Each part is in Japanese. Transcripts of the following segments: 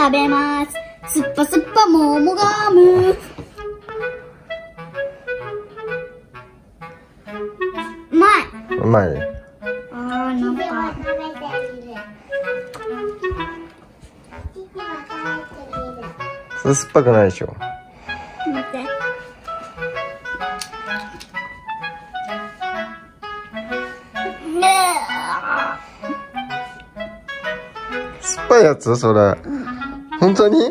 食べます。すっぱすっぱ桃ガム。うまい。うまいあ酸っぱくないでしょ待って。ね酸っぱいやつ？それ本当に？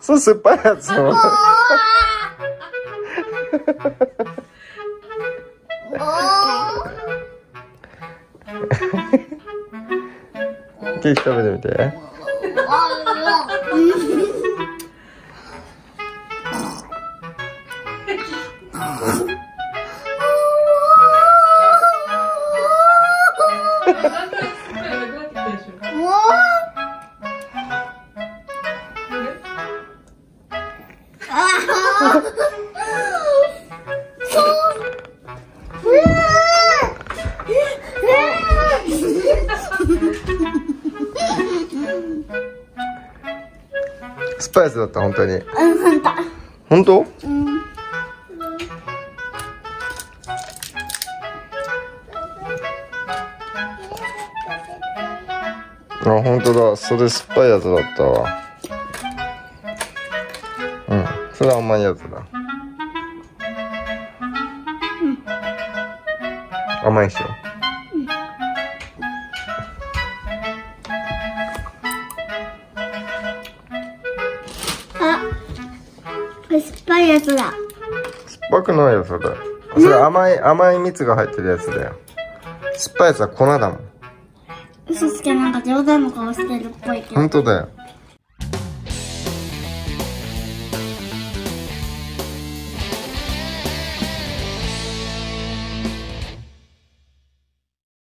それ酸っぱいやつケーキ食べてみても酸っぱいやつだった本当にう、うん、ほんと。本当？うん。あ本当だ。それ酸っぱいやつだったわ。うん。それ甘いやつだ。甘いでしょ。あ、これ酸っぱいやつだ。酸っぱくないよそれそれ甘い甘い蜜が入ってるやつだよ。酸っぱいやつは粉だもん嘘つけなんか冗談の顔してるっぽいけど。本当だよ